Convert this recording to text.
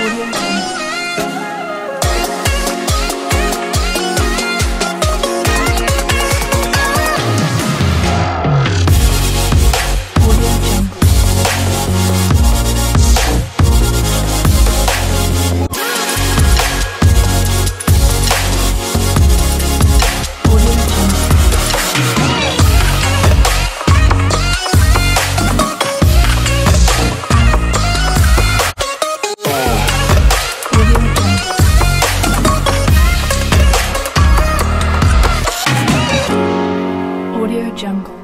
Audio. Audio Jungle.